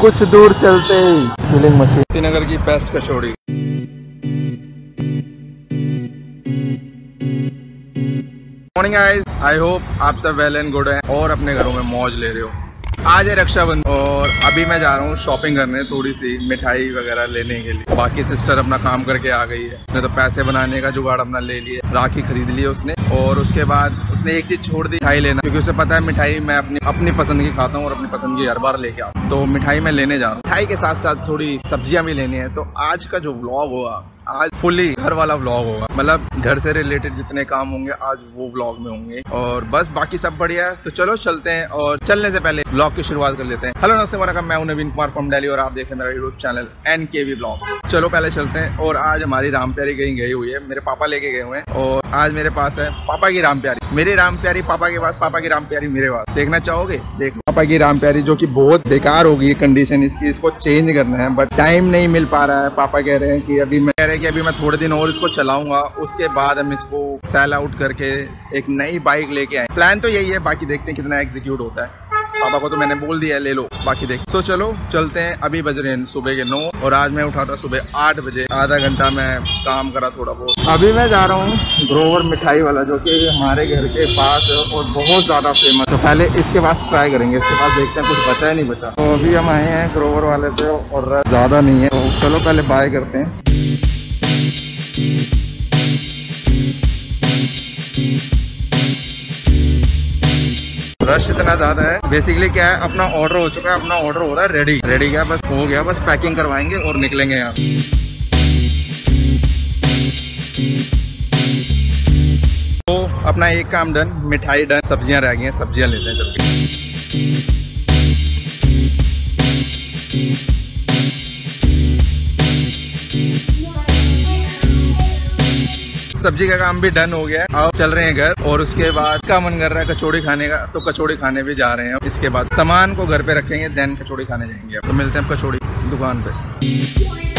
कुछ दूर चलते ही। फीलिंग मशीन नगर की best kachori. Morning guys I hope आप सब वेल एंड गुड हैं और अपने घरों में मौज ले रहे हो। आज है रक्षाबंधन और अभी मैं जा रहा हूँ शॉपिंग करने थोड़ी सी मिठाई वगैरह लेने के लिए। बाकी सिस्टर अपना काम करके आ गई है। उसने तो पैसे बनाने का जुगाड़ अपना ले लिया राखी खरीद ली उसने। और उसके बाद उसने एक चीज़ छोड़ दी, मिठाई लेना। क्योंकि उसे पता है मिठाई मैं अपनी अपनी पसंद की खाता हूँ और अपनी पसंद की हर बार लेके आता हूँ तो मिठाई मैं लेने जा रहा हूँ। मिठाई के साथ साथ थोड़ी सब्ज़ियाँ भी लेनी है। तो आज का जो ब्लॉग होगा आज फुली घर वाला व्लॉग होगा। मतलब घर से रिलेटेड जितने काम होंगे, आज वो व्लॉग में होंगे। और बस बाकी सब बढ़िया है। तो चलो चलते हैं और चलने से पहले ब्लॉग की शुरुआत कर लेते हैं। हेलो नमस्ते मैं हूँ नवीन कुमार फ्रॉम दिल्ली और आप देख रहे हैं मेरा YouTube channel N K V vlogs चलो पहले चलते हैं और आज हमारी राम प्यारी कहीं गई हुई है। मेरे पापा लेके गए हुए हैं और आज मेरे पास है पापा की राम प्यारी। मेरी राम प्यारी पापा के पास, पापा की राम प्यारी मेरे पास। देखना चाहोगे? देख पापा की राम प्यारी, जो कि बहुत बेकार होगी कंडीशन इसकी इसको चेंज करना है बट टाइम नहीं मिल पा रहा है। पापा कह रहे हैं कि अभी मैं, कह रहे हैं कि अभी मैं थोड़े दिन और इसको चलाऊँगा, उसके बाद हम इसको सेल आउट करके एक नई बाइक लेके आए। प्लान तो यही है, बाकी देखते हैं कितना एग्जीक्यूट होता है। पापा को तो मैंने बोल दिया है ले लो, बाकी देख। तो चलो, चलते हैं। अभी बज रहे हैं सुबह के नौ और आज मैं उठा था सुबह आठ बजे। आधा घंटा मैं काम करा थोड़ा बहुत। अभी मैं जा रहा हूँ ग्रोवर मिठाई वाला, जो कि हमारे घर के पास है और बहुत ज़्यादा फ़ेमस तो पहले इसके पास ट्राई करेंगे। इसके पास देखते हैं, कुछ बचा है, नहीं बचा। तो अभी हम आए हैं ग्रोवर वाले पे और ज़्यादा नहीं है। तो चलो, पहले बाय करते हैं। रश इतना ज़्यादा है। बेसिकली क्या है, अपना ऑर्डर हो चुका है, अपना ऑर्डर हो रहा है रेडी रेडी क्या बस हो गया, बस पैकिंग करवाएँगे और निकलेंगे यहाँ तो अपना एक काम डन मिठाई डन सब्ज़ियाँ रह गई हैं, सब्ज़ियाँ लेते हैं चल। सब्ज़ी का काम भी डन हो गया है। अब चल रहे हैं घर और उसके बाद का मन कर रहा है कचौड़ी खाने का तो कचौड़ी खाने भी जा रहे हैं। इसके बाद सामान को घर पे रखेंगे देन कचौड़ी खाने जाएँगे। तो मिलते हैं कचौड़ी दुकान पे।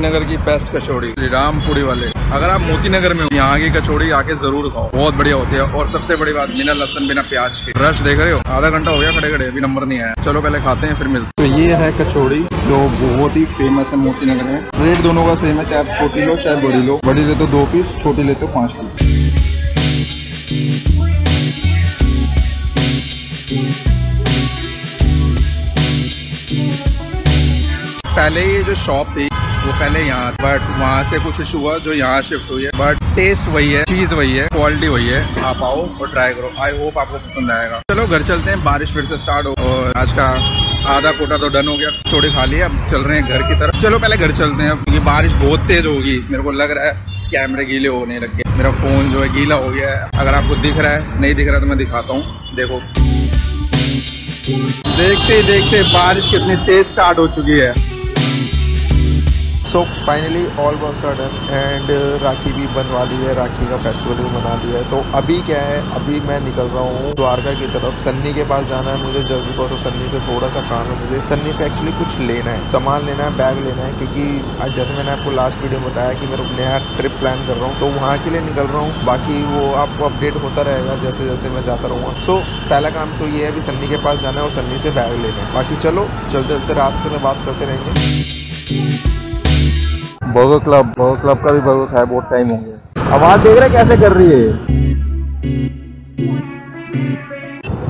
नगर की बेस्ट कचौड़ी। श्री रामपुरी वाले। अगर आप मोती नगर में हो, यहाँ की कचौड़ी आके ज़रूर खाओ। बहुत बढ़िया होती है और सबसे बड़ी बात, बिना लहसन, बिना प्याज के। रश देख रहे हो? आधा घंटा हो गया खड़े खड़े, अभी नंबर नहीं आया। चलो पहले खाते हैं, फिर मिलते तो ये है कचौड़ी, जो बहुत ही फ़ेमस है मोती नगर में। रेट दोनों का सेम है, चाहे आप छोटी लो, चाहे बड़ी लो। बड़ी ले तो दो पीस छोटी ले तो पाँच पीस पहले ये जो शॉप थी वो पहले यहाँ बट वहाँ से कुछ इशू हुआ जो यहाँ शिफ्ट हुई है। बट टेस्ट वही है चीज़ वही है क्वालिटी वही है। आप आओ और ट्राई करो। आई होप आपको पसंद आएगा। चलो, घर चलते हैं। बारिश फिर से स्टार्ट हो और आज का आधा कोटा तो डन हो गया। छोड़ी खा लिया अब चल रहे हैं घर की तरफ़। चलो, पहले घर चलते हैं। ये बारिश बहुत तेज होगी। मेरे को लग रहा है कैमरे गीले होने लग गए। मेरा फ़ोन जो है गीला हो गया है। अगर आपको दिख रहा है, नहीं दिख रहा तो मैं दिखाता हूँ। देखो। देखते देखते बारिश कितनी तेज स्टार्ट हो चुकी है। So finally all work are done and Rakhi भी बनवा ली है राखी का फेस्टिवल भी मना लिया है। तो अभी क्या है, अभी मैं निकल रहा हूँ द्वारका की तरफ़। सन्नी के पास जाना है मुझे, जल्दी बहुत सन्नी से थोड़ा सा काम है मुझे। सन्नी से एक्चुअली कुछ लेना है, सामान लेना है बैग लेना है, क्योंकि जैसे मैंने आपको लास्ट वीडियो में बताया कि मैं नया ट्रिप प्लान कर रहा हूँ तो वहाँ के लिए निकल रहा हूँ। बाकी वो आपको अपडेट होता रहेगा, जैसे जैसे मैं जाता रहूँगा। सो पहला काम तो ये है कि सन्नी के पास जाना है और सन्नी से बैग लेना है। बाकी चलो चलते चलते रास्ते में बात करते रहेंगे। बर्गर क्लब बर्गर क्लब का भी बर्गर खाया, बहुत टाइम हो गया। आवाज़ देख रहे कैसे कर रही है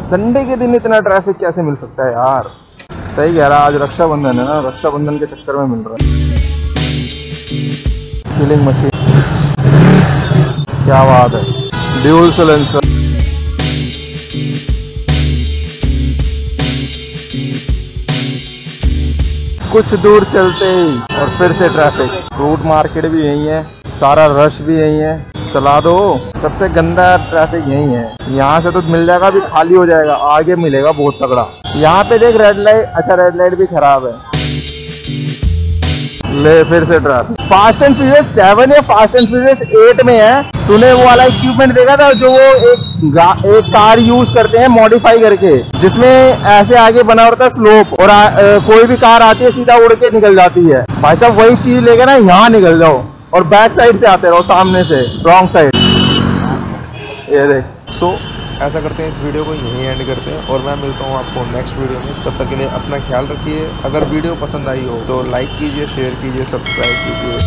संडे के दिन इतना ट्रैफ़िक कैसे मिल सकता है यार? सही कह रहा, आज रक्षाबंधन है ना, रक्षाबंधन के चक्कर में मिल रहा है। फीलिंग मशीन क्या बात है। ड्यूल सिलेंसर कुछ दूर चलते ही और फिर से ट्रैफ़िक फ्रूट मार्केट भी यही है, सारा रश भी यही है। चला दो, सबसे गंदा ट्रैफ़िक यही है। यहाँ से तो मिल जाएगा भी खाली हो जाएगा, आगे मिलेगा बहुत तगड़ा। यहाँ पे देख रेड लाइट अच्छा रेड लाइट भी खराब है। ले फिर से traffic fast and furious seven या फास्ट एंड फ्यूरियस एट में है। तूने वो वाला इक्विपमेंट देखा था जो वो एक एक कार यूज़ करते हैं मॉडिफाई करके जिसमें ऐसे आगे बना होता है स्लोप और आ, आ, कोई भी कार आती है सीधा उड़ के निकल जाती है। भाई साहब वही चीज़ लेकर ना यहाँ निकल जाओ और बैक साइड से आते रहो सामने से रॉन्ग साइड ये देख। सो so, ऐसा करते हैं इस वीडियो को यहीं एंड करते हैं और मैं मिलता हूँ आपको नेक्स्ट वीडियो में। तब तक के लिए अपना ख्याल रखिए। अगर वीडियो पसंद आई हो तो लाइक कीजिए शेयर कीजिए सब्सक्राइब कीजिए।